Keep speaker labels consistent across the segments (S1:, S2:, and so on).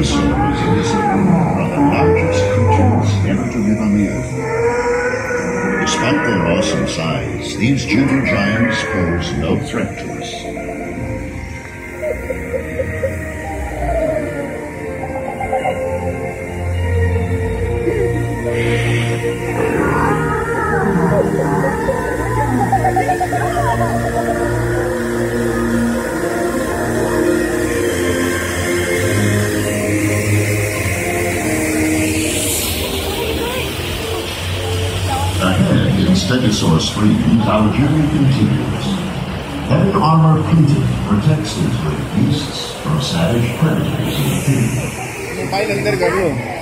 S1: is one of the largest creatures ever to live on the Earth. Despite their awesome size, these gentle giants pose no threat to us. Stegosaur screams, our journey continues. Heavy armor plated protects these great beasts from savage predators in the field.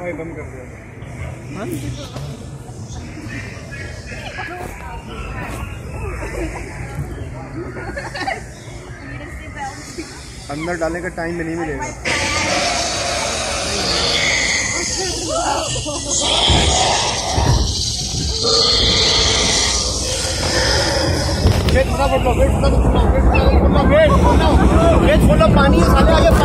S2: भाई बंद कर दिया अंदर डालने का time भी नहीं मिलेगा वेट थोड़ा वेट थोड़ा वेट वेट वेट पानी साले आगे